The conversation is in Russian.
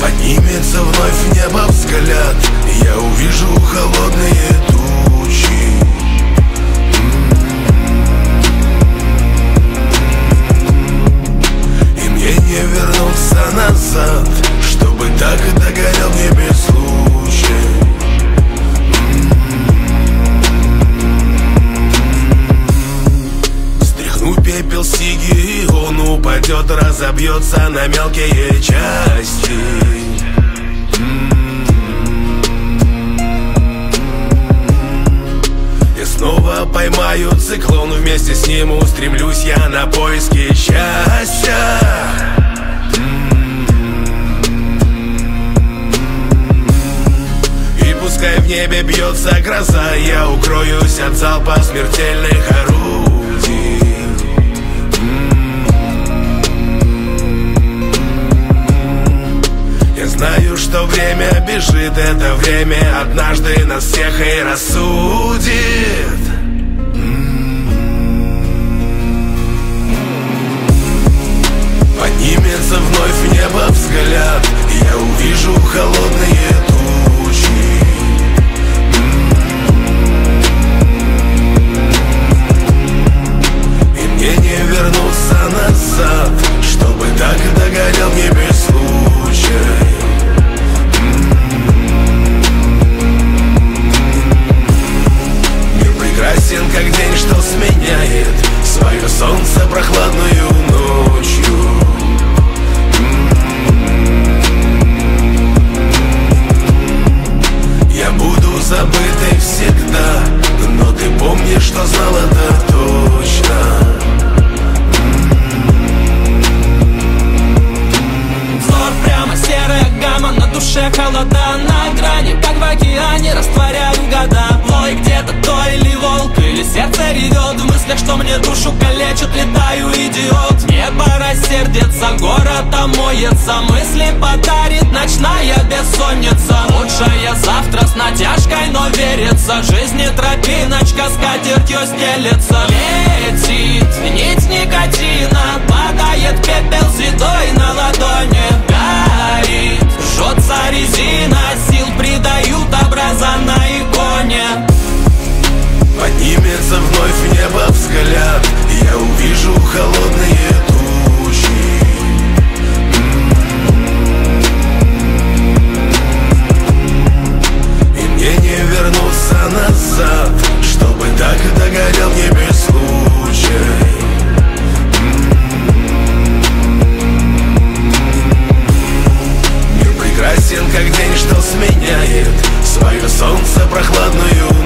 Поднимется вновь небо взгляд Я увижу холодные тучи. И мне не вернуться назад Чтобы так догорел небес упадет, разобьется на мелкие части. И снова поймаю циклон Вместе с ним устремлюсь я на поиски счастья. Пускай в небе бьется гроза Я укроюсь от залпа смертельных орудий что время бежит Это время однажды нас всех и рассудит душе холода На грани, как в океане, растворяю года. Лой где-то то или волк, или сердце ревет В мыслях, что мне душу калечит, летаю идиот. Небо рассердится, город омоется Мысли подарит ночная бессонница. Лучшее завтра с натяжкой, но верится Жизни тропиночка с катертью стелется. Летит меняет. Свое солнце прохладную